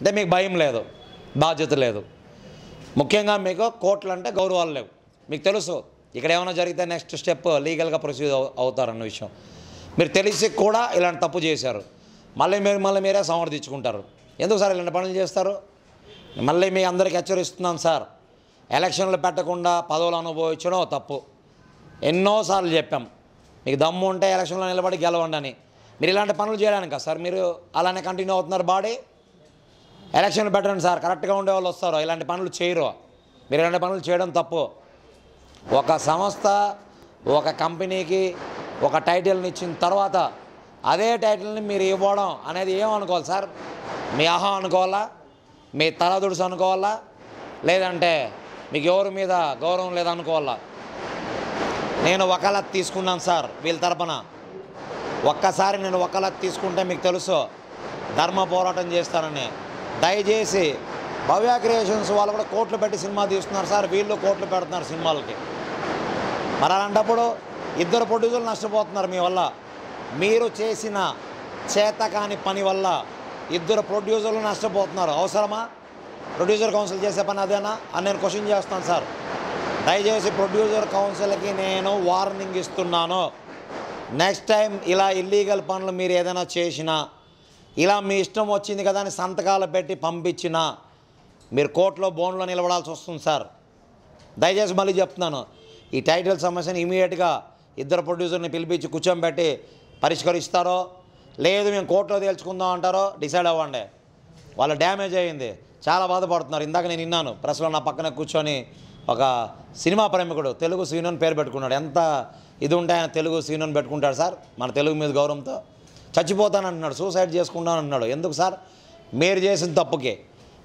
అంటే మీకు భయం లేదు బాధ్యత లేదు. ముఖ్యంగా మీకు కోర్టులు అంటే గౌరవాలు లేవు. మీకు తెలుసు ఇక్కడ ఏమైనా జరిగితే నెక్స్ట్ స్టెప్ లీగల్గా ప్రొసీడ్ అవుతారన్న విషయం. మీరు తెలిసి కూడా ఇలాంటి తప్పు చేశారు. మళ్ళీ మీరు మళ్ళీ మీరే సమర్థించుకుంటారు. ఎందుకు సార్ ఇలాంటి పనులు చేస్తారు? మళ్ళీ మీ అందరికి హెచ్చరిస్తున్నాం సార్. ఎలక్షన్లు పెట్టకుండా పదవులు అనుభవించడం తప్పు. ఎన్నోసార్లు చెప్పాం. మీకు దమ్ము ఉంటే ఎలక్షన్లో నిలబడి గెలవండి అని. మీరు ఇలాంటి పనులు చేయడానికి సార్? మీరు అలానే కంటిన్యూ అవుతున్నారు బాడీ? ఎలక్షన్లు పెట్టండి సార్. కరెక్ట్గా ఉండే వాళ్ళు వస్తారు. ఇలాంటి పనులు చేయరు. మీరు ఇలాంటి పనులు చేయడం తప్పు. ఒక సంస్థ ఒక కంపెనీకి ఒక టైటిల్ని ఇచ్చిన తర్వాత అదే టైటిల్ని మీరు ఇవ్వడం అనేది ఏమనుకోవాలి సార్? మీ అహం అనుకోవాలా? మీ తలదుడుసు అనుకోవాలా? లేదంటే మీకు ఎవరి మీద గౌరవం లేదనుకోవాలా? నేను వకాలత్ తీసుకున్నాను సార్ వీళ్ళ తరపున. ఒక్కసారి నేను వకాలత్ తీసుకుంటే మీకు తెలుసు ధర్మ పోరాటం చేస్తానని దయచేసి భవ్య క్రియేషన్స్ వాళ్ళు కూడా కోట్లు పెట్టి సినిమా తీస్తున్నారు సార్. వీళ్ళు కోట్లు పెడుతున్నారు సినిమాలకి. మరి అలాంటప్పుడు ఇద్దరు ప్రొడ్యూసర్లు నష్టపోతున్నారు మీ వల్ల. మీరు చేసిన చేతకాని పని వల్ల ఇద్దరు ప్రొడ్యూసర్లు నష్టపోతున్నారు. అవసరమా? ప్రొడ్యూసర్ కౌన్సిల్ చేసే పని అదేనా? అని నేను క్వశ్చన్ చేస్తాను సార్. దయచేసి ప్రొడ్యూసర్ కౌన్సిల్కి నేను వార్నింగ్ ఇస్తున్నాను. నెక్స్ట్ టైం ఇలా ఇల్లీగల్ పనులు మీరు ఏదైనా చేసినా ఇలా మీ ఇష్టం వచ్చింది కదా అని సంతకాలు పెట్టి పంపించిన మీరు కోర్టులో బోన్లో నిలబడాల్సి వస్తుంది సార్. దయచేసి మళ్ళీ చెప్తున్నాను ఈ టైటిల్ సమస్యను ఇమీడియట్గా ఇద్దరు ప్రొడ్యూసర్ని పిలిపించి కూర్చోబెట్టి పరిష్కరిస్తారో లేదు మేము కోర్టులో తేల్చుకుందాం అంటారో డిసైడ్ అవ్వండి. వాళ్ళ డ్యామేజ్ అయ్యింది. చాలా బాధపడుతున్నారు. ఇందాక నేను విన్నాను ప్రెస్లో నా పక్కన కూర్చొని ఒక సినిమా ప్రేమికుడు తెలుగు సీనోని పేరు పెట్టుకున్నాడు. ఎంత ఇది ఉంటే ఆయన తెలుగు సీనోని పెట్టుకుంటాడు సార్ మన తెలుగు మీద గౌరవంతో. చచ్చిపోతానంటున్నాడు సూసైడ్ చేసుకుంటాను అన్నాడు ఎందుకు సార్? మీరు చేసిన తప్పుకే.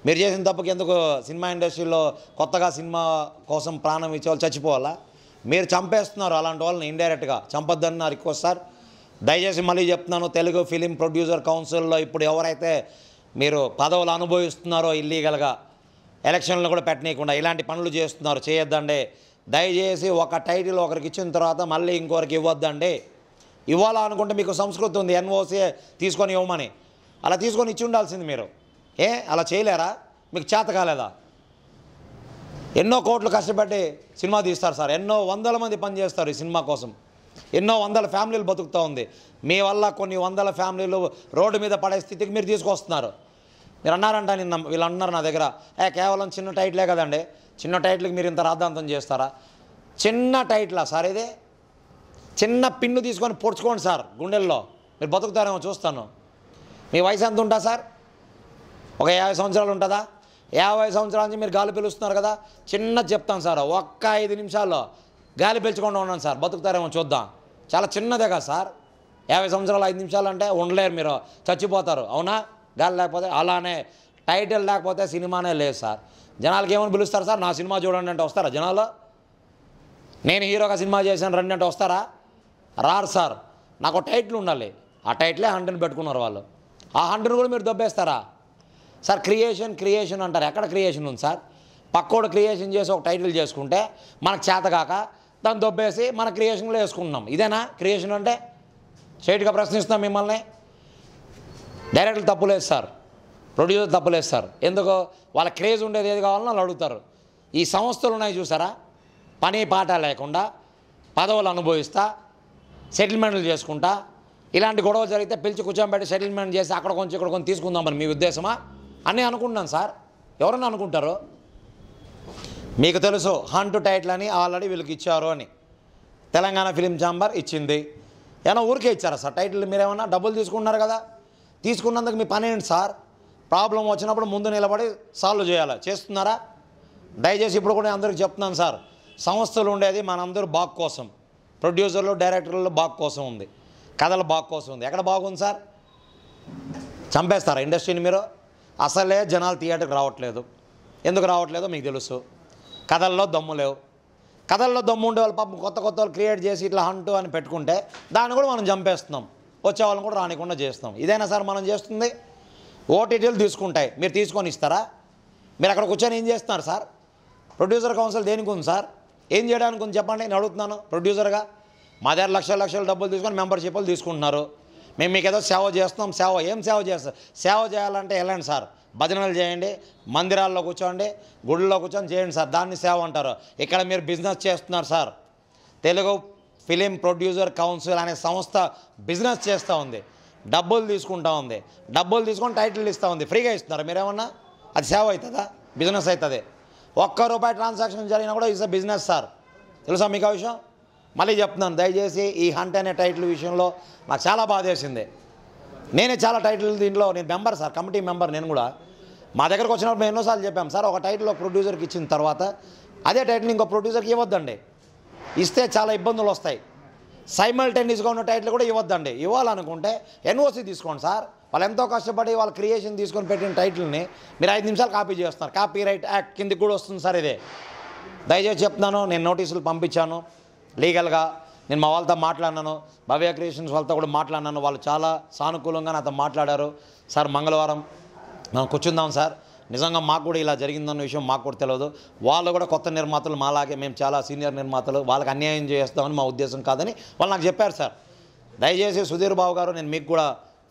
మీరు చేసిన తప్పుకి ఎందుకు సినిమా ఇండస్ట్రీలో కొత్తగా సినిమా కోసం ప్రాణం ఇచ్చేవాళ్ళు చచ్చిపోవాలా? మీరు చంపేస్తున్నారు అలాంటి వాళ్ళని ఇండైరెక్ట్గా చంపొద్దని నా రిక్వెస్ట్ సార్. దయచేసి మళ్ళీ చెప్తున్నాను తెలుగు ఫిలిం ప్రొడ్యూసర్ కౌన్సిల్లో ఇప్పుడు ఎవరైతే మీరు పదవులు అనుభవిస్తున్నారో ఇల్లీగల్గా ఎలక్షన్లు కూడా పెట్టనీయకుండా ఇలాంటి పనులు చేస్తున్నారు చేయొద్దండి. దయచేసి ఒక టైటిల్ ఒకరికి ఇచ్చిన తర్వాత మళ్ళీ ఇంకొకరికి ఇవ్వద్దండి. ఇవ్వాలా అనుకుంటే మీకు సంస్కృతి ఉంది ఎన్ఓసీ తీసుకొని ఇవ్వమని. అలా తీసుకొని ఇచ్చి ఉండాల్సింది మీరు. ఏ? అలా చేయలేరా? మీకు చేత కాలేదా? ఎన్నో కోట్లు కష్టపడి సినిమా తీస్తారు సార్. ఎన్నో వందల మంది పనిచేస్తారు ఈ సినిమా కోసం. ఎన్నో వందల ఫ్యామిలీలు బతుకుతూ ఉంది. మీ వల్ల కొన్ని వందల ఫ్యామిలీలు రోడ్డు మీద పడే స్థితికి మీరు తీసుకొస్తున్నారు. మీరు అన్నారంట నిన్న వీళ్ళు అన్నారు నా దగ్గర. ఏ కేవలం చిన్న టైటిలే కదండి. చిన్న టైటిల్కి మీరు ఇంత రాద్ధాంతం చేస్తారా? చిన్న టైటిలా సార్ ఇదే? చిన్న పిన్ను తీసుకొని పొడుచుకోండి సార్ గుండెల్లో. మీరు బతుకుతారేమో చూస్తాను. మీ వయసు ఎంత ఉంటా సార్? ఒక యాభై సంవత్సరాలు ఉంటుందా? యాభై సంవత్సరాల నుంచి మీరు గాలి పిలుస్తున్నారు కదా? చిన్న చెప్తాను సార్ ఒక్క ఐదు నిమిషాల్లో గాలి పీల్చకుండా ఉన్నాను సార్. బతుకుతారేమో చూద్దాం. చాలా చిన్నదే కదా సార్? యాభై సంవత్సరాలు ఐదు నిమిషాలు అంటే ఉండలేరు మీరు. చచ్చిపోతారు. అవునా? గాలి లేకపోతే అలానే టైటిల్ లేకపోతే సినిమానే లేదు సార్. జనాలకి ఏమని పిలుస్తారు సార్? నా సినిమా చూడండి అంటే వస్తారా జనాలు? నేను హీరోగా సినిమా చేశాను రండి అంటే వస్తారా? రారు సార్ నాకు టైటిల్ ఉండాలి. ఆ టైటిలే హండ్రెడ్ పెట్టుకున్నారు వాళ్ళు. ఆ హండ్రెడ్ కూడా మీరు దొబ్బేస్తారా? సార్ క్రియేషన్ క్రియేషన్ అంటారు. ఎక్కడ క్రియేషన్ ఉంది సార్? పక్కోడు క్రియేషన్ చేసి ఒక టైటిల్ చేసుకుంటే మనకు చేత కాక దాన్ని దొబ్బేసి మన క్రియేషన్లో వేసుకుంటున్నాం. ఇదేనా? క్రియేషన్ అంటే స్ట్రైట్గా ప్రశ్నిస్తున్నాం మిమ్మల్ని. డైరెక్టర్ తప్పులేదు సార్. ప్రొడ్యూసర్ తప్పులేదు సార్. ఎందుకు వాళ్ళ క్రేజ్ ఉండేది ఏది కావాలని వాళ్ళు అడుగుతారు. ఈ సంస్థలు ఉన్నాయి చూసారా? పని పాట లేకుండా పదవులు అనుభవిస్తా సెటిల్మెంట్లు చేసుకుంటా. ఇలాంటి గొడవలు జరిగితే పిలిచి కూర్చోబెట్టి సెటిల్మెంట్ చేసి అక్కడ కొంచెం ఇక్కడ కొంచెం తీసుకుందామని మీ ఉద్దేశమా? అని అనుకుంటున్నాను సార్. ఎవరన్నా అనుకుంటారు? మీకు తెలుసు హంటు టైటిల్ అని ఆల్రెడీ వీళ్ళకి ఇచ్చారు అని. తెలంగాణ ఫిలిం ఛాంబర్ ఇచ్చింది. ఏమన్నా ఊరికే ఇచ్చారా సార్? టైటిల్ మీరేమన్నా డబ్బులు తీసుకున్నారు కదా? తీసుకున్నందుకు మీ పని ఏంటి సార్? ప్రాబ్లం వచ్చినప్పుడు ముందు నిలబడి సాల్వ్ చేయాలి? చేస్తున్నారా? దయచేసి ఇప్పుడు కూడా నేను అందరికి చెప్తున్నాను సార్. సంస్థలు ఉండేది మనందరూ బాగు కోసం. ప్రొడ్యూసర్లు డైరెక్టర్లు బాగు కోసం ఉంది. కథల బాగు కోసం ఉంది. ఎక్కడ బాగుంది సార్? చంపేస్తారా ఇండస్ట్రీని మీరు? అసలే జనాలు థియేటర్కి రావట్లేదు. ఎందుకు రావట్లేదో మీకు తెలుసు. కథల్లో దమ్ము లేవు. కథల్లో దమ్ము ఉండే వాళ్ళు పాపం కొత్త కొత్త వాళ్ళు క్రియేట్ చేసి ఇట్లా హంటు అని పెట్టుకుంటే దాన్ని కూడా మనం చంపేస్తున్నాం. వచ్చే వాళ్ళని కూడా రానికుండా చేస్తాం ఇదేనా సార్ మనం చేస్తుంది? ఓటీటీలు తీసుకుంటాయి. మీరు తీసుకొని ఇస్తారా? మీరు అక్కడ కూర్చొని ఏం చేస్తున్నారు సార్? ప్రొడ్యూసర్ కౌన్సిల్ దేనికి ఉంది సార్? ఏం చేయడానికి కొంచెం చెప్పండి నేను అడుగుతున్నాను ప్రొడ్యూసర్గా. మా దగ్గర లక్షల లక్షల డబ్బులు తీసుకొని మెంబర్షిప్లు తీసుకుంటున్నారు. మేము మీకు ఏదో సేవ చేస్తున్నాం సేవ. ఏం సేవ చేస్తాం? సేవ చేయాలంటే వెళ్ళండి సార్. భజనలు చేయండి మందిరాల్లో కూర్చోండి గుడిలో కూర్చొని చేయండి సార్. దాన్ని సేవ అంటారు. ఇక్కడ మీరు బిజినెస్ చేస్తున్నారు sir. Telugu film producer council అనే సంస్థ బిజినెస్ చేస్తూ ఉంది. డబ్బులు తీసుకుంటా ఉంది. డబ్బులు తీసుకొని టైటిల్ ఇస్తూ ఉంది. ఫ్రీగా ఇస్తున్నారు. మీరేమన్నా? అది సేవ అవుతుందా? బిజినెస్ అవుతుంది. ఒక్క రూపాయి ట్రాన్సాక్షన్ జరిగినా కూడా ఇస్ బిజినెస్ సార్ తెలుసా మీకు ఆ విషయం? మళ్ళీ చెప్తున్నాను దయచేసి ఈ హంట్ అనే టైటిల్ విషయంలో నాకు చాలా బాధ వేసింది. నేనే చాలా టైటిల్ దీంట్లో నేను మెంబర్ సార్ కమిటీ మెంబర్ నేను కూడా. మా దగ్గరకు వచ్చినప్పుడు మేము ఎన్నోసార్లు చెప్పాం సార్ ఒక టైటిల్ ఒక ప్రొడ్యూసర్కి ఇచ్చిన తర్వాత అదే టైటిల్ ఇంకో ప్రొడ్యూసర్కి ఇవ్వద్దండి. ఇస్తే చాలా ఇబ్బందులు వస్తాయి. సైమల్టేనియస్గా ఉన్న టైటిల్ కూడా ఇవ్వద్దండి. ఇవ్వాలనుకుంటే ఎన్ఓసి తీసుకోండి సార్ వాళ్ళు ఎంతో కష్టపడి వాళ్ళ క్రియేషన్ తీసుకొని పెట్టిన టైటిల్ని మీరు ఐదు నిమిషాలు కాపీ చేస్తున్నారు. కాపీ రైట్ యాక్ట్ కిందకి కూడా వస్తుంది సార్ ఇదే. దయచేసి చెప్తున్నాను నేను నోటీసులు పంపించాను. లీగల్గా నేను మా వాళ్ళతో మాట్లాడినాను. భవ్య క్రియేషన్స్ వాళ్ళతో కూడా మాట్లాడినాను. వాళ్ళు చాలా సానుకూలంగా నాతో మాట్లాడారు. సార్ మంగళవారం మనం కూర్చుందాం సార్. నిజంగా మాకు కూడా ఇలా జరిగిందన్న విషయం మాకు కూడా తెలియదు. వాళ్ళు కూడా కొత్త నిర్మాతలు మాలాగే మేము చాలా సీనియర్ నిర్మాతలు. వాళ్ళకి అన్యాయం చేస్తామని మా ఉద్దేశం కాదని వాళ్ళు నాకు చెప్పారు సార్. దయచేసి సుధీర్ బాబు గారు నేను మీకు కూడా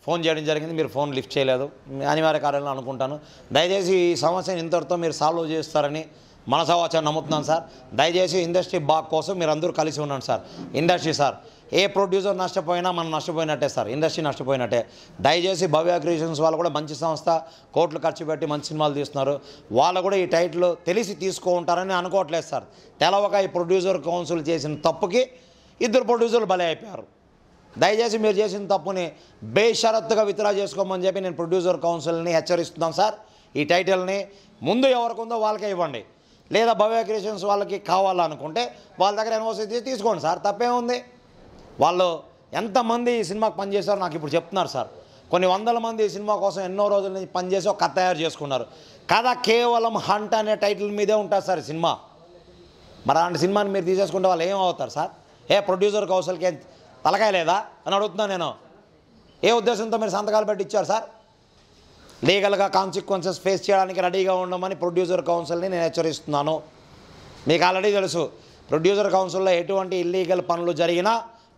ఫోన్ చేయడం జరిగింది మీరు ఫోన్ లిఫ్ట్ చేయలేదు. అనివార్య కార్యాలను అనుకుంటాను. దయచేసి ఈ సమస్యను ఇంతటితో మీరు సాల్వ్ చేస్తారని మనసవాచా నమ్ముతున్నాను సార్. దయచేసి ఇండస్ట్రీ బాగ్ కోసం మీరు అందరూ కలిసి ఉండండి సార్. ఇండస్ట్రీ సార్ ఏ ప్రొడ్యూసర్ నష్టపోయినా మనం నష్టపోయినట్టే సార్. ఇండస్ట్రీ నష్టపోయినట్టే. దయచేసి భవ్య క్రియేషన్స్ వాళ్ళు కూడా మంచి సంస్థ కోట్లు ఖర్చు పెట్టి మంచి సినిమాలు తీస్తున్నారు. వాళ్ళు కూడా ఈ టైటిల్ తెలిసి తీసుకుంటారని అనుకోవట్లేదు సార్. తెలవక ఈ ప్రొడ్యూసర్ కౌన్సిల్ చేసిన తప్పుకి ఇద్దరు ప్రొడ్యూసర్లు బలి అయిపోయారు దయచేసి మీరు చేసిన తప్పుని బేషరత్తుగా విత్డ్రా చేసుకోమని చెప్పి నేను ప్రొడ్యూసర్ కౌన్సిల్ని హెచ్చరిస్తున్నాను సార్. ఈ టైటిల్ని ముందు ఎవరికి ఉందో వాళ్ళకే ఇవ్వండి. లేదా భవ్య క్రియేషన్స్ వాళ్ళకి కావాలనుకుంటే వాళ్ళ దగ్గర ఎన్ఓసీ తీసి తీసుకోండి సార్. తప్పేముంది వాళ్ళు ఎంతమంది ఈ సినిమాకి పనిచేశారో నాకు ఇప్పుడు చెప్తున్నారు సార్. కొన్ని వందల మంది ఈ సినిమా కోసం ఎన్నో రోజుల నుంచి పనిచేసి ఒక కథ తయారు చేసుకున్నారు. కథ కేవలం హంట్ అనే టైటిల్ మీదే ఉంటుంది సార్ సినిమా. మరి అలాంటి సినిమాని మీరు తీసేసుకుంటే వాళ్ళు ఏమవుతారు సార్? ఏ ప్రొడ్యూసర్ కౌన్సిల్కి తలకాయ లేదా అని అడుగుతున్నాను నేను. ఏ ఉద్దేశంతో మీరు సంతకాలు పెట్టి ఇచ్చారు సార్? లీగల్గా కాన్సిక్వెన్సెస్ ఫేస్ చేయడానికి రెడీగా ఉండమని ప్రొడ్యూసర్ కౌన్సిల్ని నేను హెచ్చరిస్తున్నాను. మీకు ఆల్రెడీ తెలుసు ప్రొడ్యూసర్ కౌన్సిల్లో ఎటువంటి ఇల్లీగల్ పనులు జరిగినా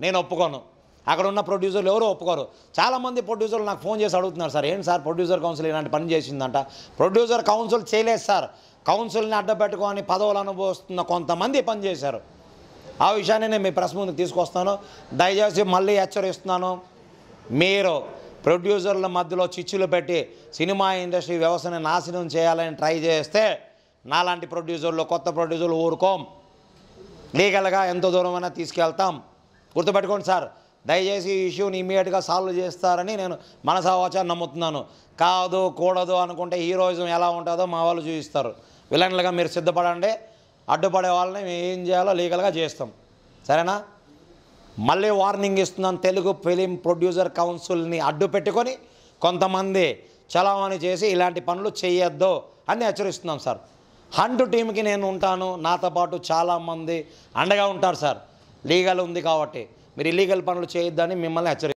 నేను ఒప్పుకోను. అక్కడ ఉన్న ప్రొడ్యూసర్లు ఎవరు ఒప్పుకోరు. చాలామంది ప్రొడ్యూసర్లు నాకు ఫోన్ చేసి అడుగుతున్నారు సార్ ఏంటి సార్ ప్రొడ్యూసర్ కౌన్సిల్ ఇలాంటి పని చేసిందంట? ప్రొడ్యూసర్ కౌన్సిల్ చేయలేదు సార్. కౌన్సిల్ని అడ్డపెట్టుకొని పదవులు అనుభవిస్తున్న కొంతమంది పని చేశారు ఆ విషయాన్ని నేను మీ ప్రెస్ ముందుకు తీసుకొస్తాను దయచేసి మళ్ళీ హెచ్చరిస్తున్నాను. మీరు ప్రొడ్యూసర్ల మధ్యలో చిచ్చులు పెట్టి సినిమా ఇండస్ట్రీ వ్యవస్థని నాశనం చేయాలని ట్రై చేస్తే నాలాంటి ప్రొడ్యూసర్లు కొత్త ప్రొడ్యూసర్లు ఊరుకోం. లీగల్గా ఎంత దూరమైనా తీసుకెళ్తాం. గుర్తుపెట్టుకోండి సార్ దయచేసి ఈ ఇష్యూని ఇమీడియట్గా సాల్వ్ చేస్తారని నేను మనసావాచాన్ని నమ్ముతున్నాను. కాదు కూడదు అనుకుంటే హీరోయిజం ఎలా ఉంటుందో మా వాళ్ళు చూపిస్తారు. విలన్లుగా మీరు సిద్ధపడండి. అడ్డుపడే వాళ్ళని మేము ఏం చేయాలో లీగల్గా చేస్తాం. సరేనా? మళ్ళీ వార్నింగ్ ఇస్తున్నాను తెలుగు ఫిలిం ప్రొడ్యూసర్ కౌన్సిల్ని అడ్డు పెట్టుకొని కొంతమంది చలామణి చేసి ఇలాంటి పనులు చేయొద్దు అని హెచ్చరిస్తున్నాం సార్. హంటు టీంకి నేను ఉంటాను నాతో పాటు చాలామంది అండగా ఉంటారు సార్. లీగల్ ఉంది కాబట్టి మీరు ఇల్లీగల్ పనులు చేయొద్దని మిమ్మల్ని హెచ్చరి